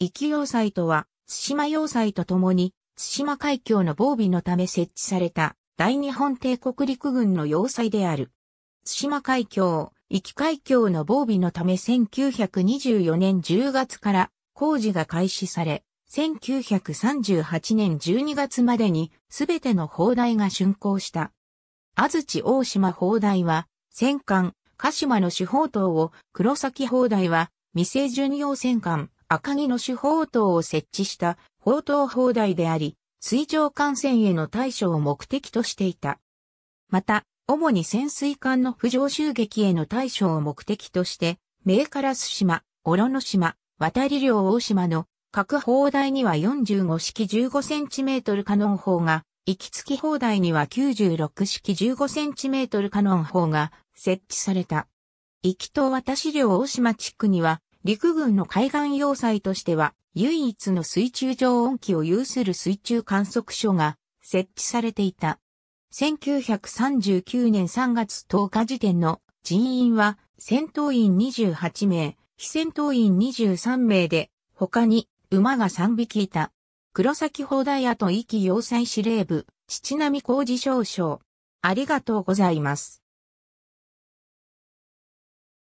壱岐要塞とは、津島要塞とともに、津島海峡の防備のため設置された大日本帝国陸軍の要塞である。津島海峡、壱岐海峡の防備のため1924年10月から工事が開始され、1938年12月までにすべての砲台が竣工した。安土大島砲台は、戦艦、鹿島の主砲塔を、黒崎砲台は、未成巡洋戦艦、赤城の主砲塔を設置した砲塔砲台であり、水上艦船への対処を目的としていた。また、主に潜水艦の浮上襲撃への対処を目的として、メーカラス島、オロノ島、渡り領大島の各砲台には45式15センチメートルカノン砲が、行き付き砲台には96式15センチメートルカノン砲が設置された。行きと渡し領大島地区には陸軍の海岸要塞としては、唯一の水中常温機を有する水中観測所が設置されていた。1939年3月10日時点の人員は戦闘員28名、非戦闘員23名で、他に馬が3匹いた。黒崎砲台跡壱岐要塞司令部、父並工事少将。ありがとうございます。